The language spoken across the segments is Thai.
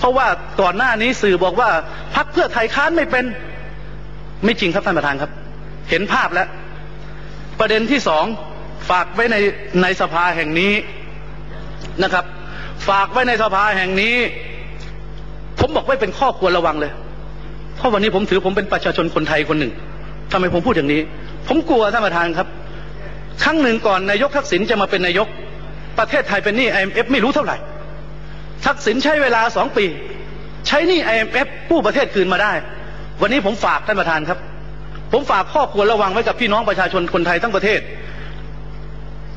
เพราะว่าก่อนหน้านี้สื่อบอกว่าพักเพื่อไทยค้านไม่เป็น ไม่จริงครับท่านประธานครับ เห็นภาพแล้ว ประเด็นที่สองฝากไว้ในในสภาแห่งนี้นะครับ ฝากไว้ในสภาแห่งนี้ ผมบอกไว้เป็นข้อควรระวังเลย เพราะวันนี้ผมถือผมเป็นประชาชนคนไทยคนหนึ่งทำไมผมพูดอย่างนี้ ผมกลัวท่านประธานครับ ครั้งหนึ่งก่อนนายกทักษิณจะมาเป็นนายก ประเทศไทยเป็นหนี้ IMF ไม่รู้เท่าไหร่ ทักษิณใช้เวลาสองปี ใช้หนี้ IMF กู้ประเทศคืนมาได้ วันนี้ผมฝากท่านประธานครับ ผมฝากข้อควรระวังไว้กับพี่น้องประชาชนคนไทยทั้งประเทศ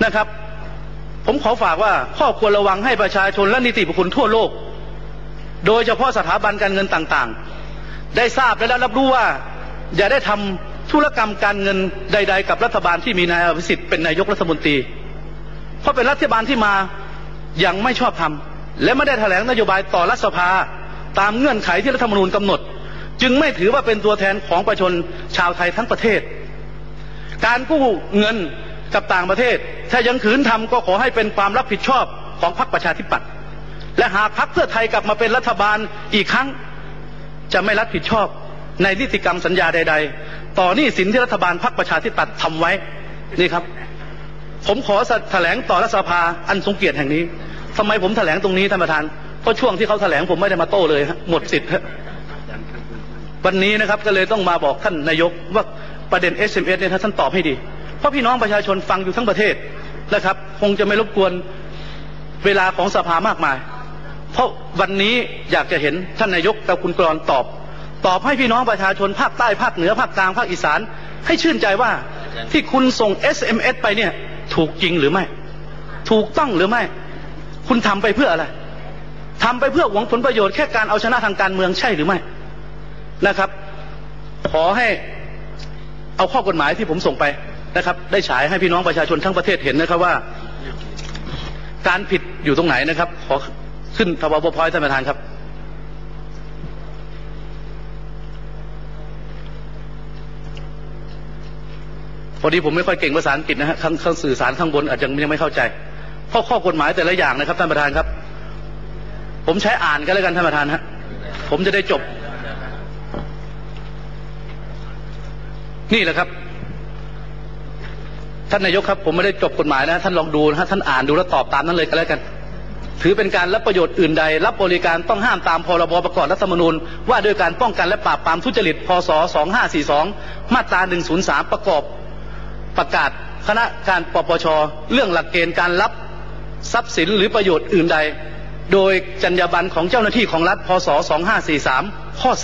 นะครับ ผมขอฝากว่าข้อควรระวังให้ประชาชนและนิติบุคคลทั่วโลก โดยเฉพาะสถาบันการเงินต่างๆ ได้ทราบและรับรู้ว่า อย่าได้ทำธุรกรรมการเงินใด ๆ กับรัฐบาลที่มีนายอภิสิทธิ์เป็นนายกรัฐมนตรี เพราะเป็นรัฐบาลที่มาอย่างไม่ชอบธรรม และไม่ได้แถลงนโยบายต่อรัฐสภา ตามเงื่อนไขที่รัฐธรรมนูญกำหนด จึงไม่ถือว่าเป็นตัวแทนของประชาชนชาวไทยทั้งประเทศ การกู้เงินกับต่างประเทศ ถ้ายังขืนทำก็ขอให้เป็นความรับผิดชอบของพรรคประชาธิปัตย์และหากพรรคเพื่อไทยกลับมาเป็นรัฐบาลอีกครั้ง จะไม่รับผิดชอบในนิติกรรมสัญญาใด ๆ ต่อหนี้สินที่รัฐบาลพรรคประชาธิปัตย์ทำไว้นี่ครับ ผมขอแถลงต่อรัฐสภาอันทรงเกียรติแห่งนี้ ทำไมผมแถลงตรงนี้ท่านประธานเพราะช่วงที่เขาแถลงผมไม่ได้มาโต้เลยหมดสิทธิ์วันนี้นะครับก็เลยต้องมาบอกท่านนายกว่าประเด็น SMS เนี่ยท่านตอบให้ดี เพราะพี่น้องประชาชนฟังอยู่ทั้งประเทศนะครับ คงจะไม่รบกวนเวลาของสภามากมาย เพราะวันนี้อยากจะเห็นท่านนายกกับคุณกรอนตอบ ตอบให้พี่น้องประชาชนภาคใต้ภาคเหนือภาคกลางภาคอีสาน ให้ชื่นใจว่าที่คุณส่ง SMS ไปเนี่ยถูกจริงหรือไม่ ถูกต้องหรือไม่ คุณทำไปเพื่ออะไรทำไปเพื่อหวังผลประโยชน์แค่การเอาชนะทางการเมืองใช่หรือไม่นะครับ ขอให้เอาข้อกฎหมายที่ผมส่งไปนะครับ ได้ฉายให้พี่น้องประชาชนทั้งประเทศเห็นนะครับว่า การผิดอยู่ตรงไหนนะครับ ขอขึ้นทบพอยท่านประธานครับพอดีผมไม่ค่อยเก่งภาษาอังกฤษนะฮะข้างสื่อสารข้างบนอาจจะยังไม่เข้าใจ ข้อข้อกฎหมายแต่ละอย่างนะครับท่านประธานครับ ผมใช้อ่านกันแล้วกันท่านประธานฮะผมจะได้จบ นี่แหละครับ ท่านนายกครับ ผมไม่ได้จบกฎหมายนะ ท่านลองดูนะท่านอ่านดูแล้วตอบตามนั้นเลยก็แล้วกัน ถือเป็นการรับประโยชน์อื่นใด รับบริการต้องห้ามตามพรบประกอบรัฐธรรมนูญ ว่าด้วยการป้องกันและปราบปรามทุจริตพศ2542 มาตรา 103 ประกอบประกาศคณะการปปช เรื่องหลักเกณฑ์การรับ ทรัพย์สินหรือประโยชน์อื่นใด โดยจรรยาบรรณของเจ้าหน้าที่ของรัฐพศ 2543 ข้อ 4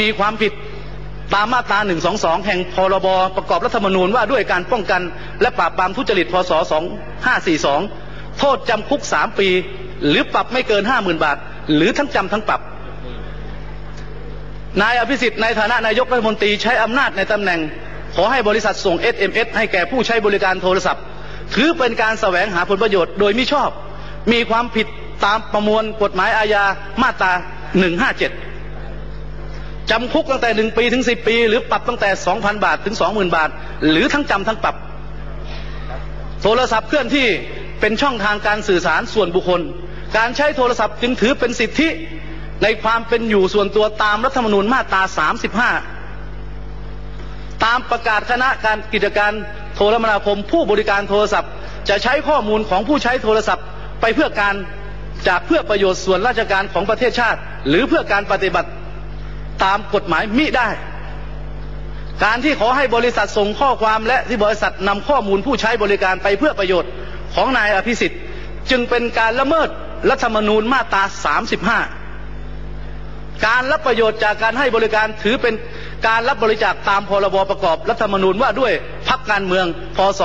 มีความผิดตามมาตรา 122 แห่งพรบประกอบรัฐธรรมนูญว่าด้วยการป้องกันและปราบปรามทุจริตพศ 2542 โทษจำคุก 3 ปี หรือปรับไม่เกิน 50,000 บาท หรือทั้งจำทั้งปรับ นายอภิสิทธิ์ในฐานะนายกรัฐมนตรีใช้อำนาจในตำแหน่ง ขอให้บริษัทส่ง SMS ให้แก่ผู้ใช้บริการโทรศัพท์ ถือเป็นการแสวงหาผลประโยชน์โดยมิชอบ มีความผิดตามประมวลกฎหมายอาญามาตรา 157 จำคุกตั้งแต่ 1 ปีถึง 10 ปี หรือปรับตั้งแต่ 2,000 บาทถึง 20,000 บาท หรือทั้งจำทั้งปรับ โทรศัพท์เคลื่อนที่เป็นช่องทางการสื่อสารส่วนบุคคล การใช้โทรศัพท์จึงถือเป็นสิทธิในความเป็นอยู่ส่วนตัวตามรัฐธรรมนูญมาตรา 35 ตามประกาศคณะการกิจการโทรมนาคม ผู้บริการโทรศัพท์ จะใช้ข้อมูลของผู้ใช้โทรศัพท์ ไปเพื่อการจากเพื่อประโยชน์ส่วนราชการของประเทศชาติ หรือเพื่อการปฏิบัติตามกฎหมายมิได้ การที่ขอให้บริษัทส่งข้อความและที่บริษัทนำข้อมูลผู้ใช้บริการไปเพื่อประโยชน์ของนายอภิสิทธิ์ จึงเป็นการละเมิดรัฐธรรมนูญมาตรา 35 การรับประโยชน์จากการให้บริการถือเป็น การรับบริจาคตามพรบประกอบรัฐธรรมนูญว่าด้วยพักการเมืองพศ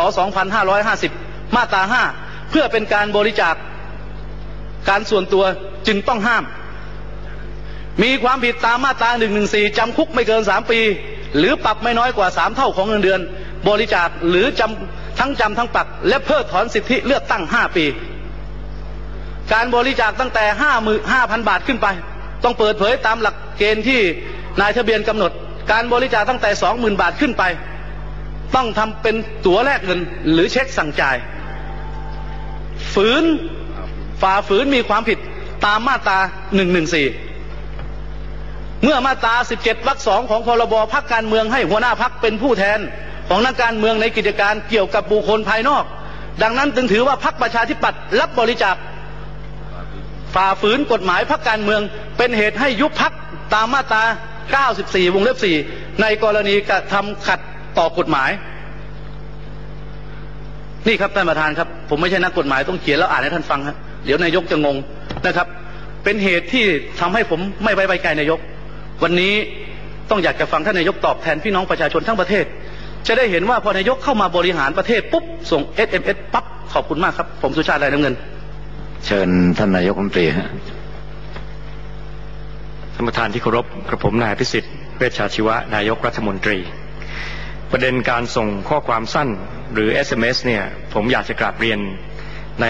2550 มาตรา 5 เพื่อเป็นการบริจาคการส่วนตัวจึงต้องห้าม มีความผิดตามมาตรา 114 จำคุกไม่เกิน 3 ปี หรือปรับไม่น้อยกว่า 3 เท่าของเงินเดือน บริจาคหรือจำทั้งจำทั้งปรับและเพิกถอนสิทธิเลือกตั้ง 5 ปี การบริจาคตั้งแต่5,000 บาทขึ้นไป ต้องเปิดเผยตามหลักเกณฑ์ที่นายทะเบียนกำหนด การบริจาคตั้งแต่สองหมื่นบาทขึ้นไป ต้องทำเป็นตั๋วแลกเงิน หรือเช็คสั่งจ่าย ฝืนฝ่าฝืนมีความผิดตามมาตรา114เมื่อมาตรา17วรรคสองของพรบพักการเมืองให้หัวหน้าพักเป็นผู้แทนของนักการเมืองในกิจการเกี่ยวกับบุคคลภายนอก ดังนั้นจึงถือว่าพักประชาธิปัตย์รับบริจาคฝ่าฝืนกฎหมายพักการเมืองเป็นเหตุให้ยุบพักตามมาตรา 94 วงเล็บ 4 ในกรณีกระทำขัดต่อกฎหมาย นี่ครับท่านประธานครับ ผมไม่ใช่นักกฎหมายต้องเขียนแล้วอ่านให้ท่านฟังครับเดี๋ยวนายกจะงงนะครับ เป็นเหตุที่ทำให้ผมไม่ไว้ไวใจนายก วันนี้ต้องอยากจะฟังท่านนายกตอบแทนพี่น้องประชาชนทั้งประเทศ จะได้เห็นว่าพอนายกเข้ามาบริหารประเทศปุ๊บส่ง SMS ปั๊บขอบคุณมากครับ ผมสุชาติไรน้ำเงิน เชิญท่านนายกรัฐมนตรีฮะ ท่านประธานที่เคารพกระผมนายพิสิทธิ์เวชชาชีวะ นายกรัฐมนตรี ประเด็นการส่งข้อความสั้นหรือ SMS เนี่ยผมอยากจะกราบเรียนใน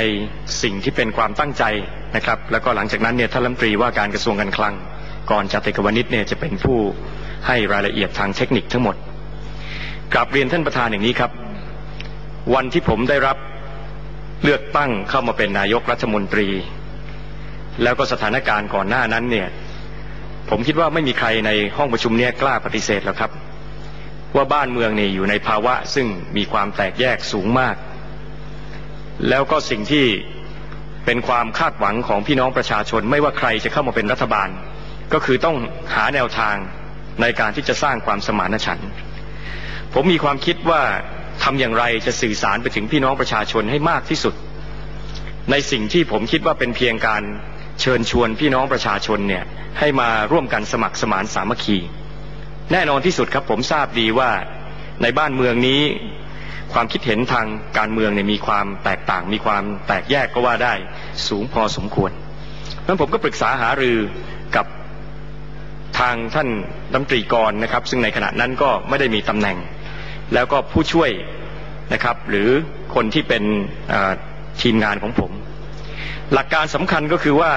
สิ่งที่เป็นความตั้งใจนะครับ แล้วก็หลังจากนั้นเนี่ยท่านรัฐมนตรีว่าการกระทรวงการคลัง ก่อนจติกวนิชเนี่ยจะเป็นผู้ให้รายละเอียดทางเทคนิคทั้งหมดกราบเรียนท่านประธานอย่างนี้ครับ วันที่ผมได้รับเลือกตั้งเข้ามาเป็นนายกรัฐมนตรี แล้วก็สถานการณ์ก่อนหน้านั้นเนี่ย ผมคิดว่าไม่มีใครในห้องประชุมเนี้ยกล้าปฏิเสธแล้วครับ ว่าบ้านเมืองนี่อยู่ในภาวะซึ่งมีความแตกแยกสูงมาก แล้วก็สิ่งที่เป็นความคาดหวังของพี่น้องประชาชน ไม่ว่าใครจะเข้ามาเป็นรัฐบาล ก็คือต้องหาแนวทางในการที่จะสร้างความสมานฉันท์ผมมีความคิดว่าทำอย่างไรจะสื่อสารไปถึงพี่น้องประชาชนให้มากที่สุด ในสิ่งที่ผมคิดว่าเป็นเพียงการเชิญชวนพี่น้องประชาชนเนี่ย ให้มาร่วมกันสมัครสมานสามัคคี แน่นอนที่สุดครับผมทราบดีว่าในบ้านเมืองนี้ ความคิดเห็นทางการเมืองเนี่ยมีความแตกต่าง มีความแตกแยกก็ว่าได้สูงพอสมควรเพราะผมก็ปรึกษาหารือกับทางท่านรัฐมนตรีกรนะครับ ซึ่งในขณะนั้นก็ไม่ได้มีตำแหน่ง แล้วก็ผู้ช่วยนะครับ หรือคนที่เป็นทีมงานของผม หลักการสำคัญก็คือว่า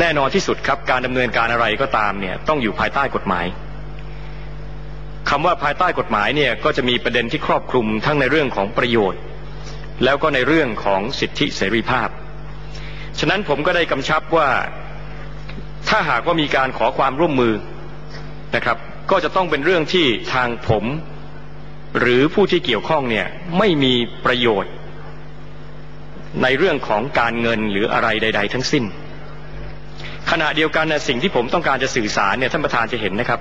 แน่นอนที่สุดครับการดำเนินการอะไรก็ตามเนี่ยต้องอยู่ภายใต้กฎหมายคำว่าภายใต้กฎหมายเนี่ยก็จะมีประเด็นที่ครอบคลุมทั้งในเรื่องของประโยชน์ แล้วก็ในเรื่องของสิทธิเสรีภาพ ฉะนั้นผมก็ได้กำชับว่าถ้าหากว่ามีการขอความร่วมมือนะครับ ก็จะต้องเป็นเรื่องที่ทางผม หรือผู้ที่เกี่ยวข้องเนี่ยไม่มีประโยชน์ ในเรื่องของการเงินหรืออะไรใด ๆ ทั้งสิ้น ขณะเดียวกันนะสิ่งที่ผมต้องการจะสื่อสารเนี่ยท่านประธานจะเห็นนะครับ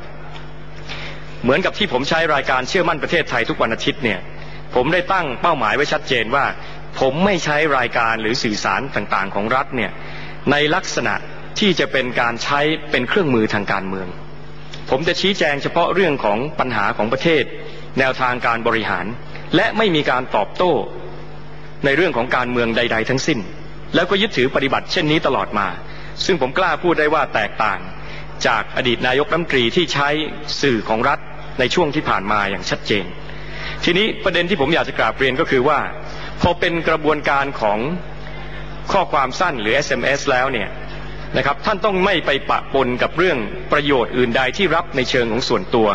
เหมือนกับที่ผมใช้รายการเชื่อมั่นประเทศไทยทุกวันอาทิตย์เนี่ยผมได้ตั้งเป้าหมายไว้ชัดเจนว่า ผมไม่ใช้รายการหรือสื่อสารต่างๆ ของรัฐเนี่ยในลักษณะที่จะเป็นการใช้เป็นเครื่องมือทางการเมือง ผมจะชี้แจงเฉพาะเรื่องของปัญหาของประเทศ แนวทางการบริหาร และไม่มีการตอบโต้ในเรื่องของการเมืองใด ๆ ทั้งสิ้น แล้วก็ยึดถือปฏิบัติเช่นนี้ตลอดมา ซึ่งผมกล้าพูดได้ว่าแตกต่าง จากอดีตนายกรัฐมนตรีที่ใช้สื่อของรัฐในช่วงที่ผ่านมาอย่างชัดเจน ทีนี้ประเด็นที่ผมอยากจะกราบเรียนก็คือว่า พอเป็นกระบวนการของข้อความสั้นหรือ SMS แล้วเนี่ยนะครับท่านต้องไม่ไปปะปนกับเรื่องประโยชน์อื่นใดที่รับในเชิงของส่วนตัว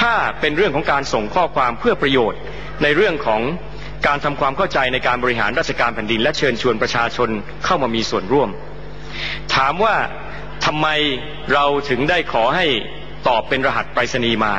ถ้าเป็นเรื่องของการส่งข้อความเพื่อประโยชน์ในเรื่องของการทำความเข้าใจในการบริหารราชการแผ่นดิน และเชิญชวนประชาชนเข้ามามีส่วนร่วม ถามว่าทำไมเราถึงได้ขอให้ตอบเป็นรหัสไปรษณีย์มา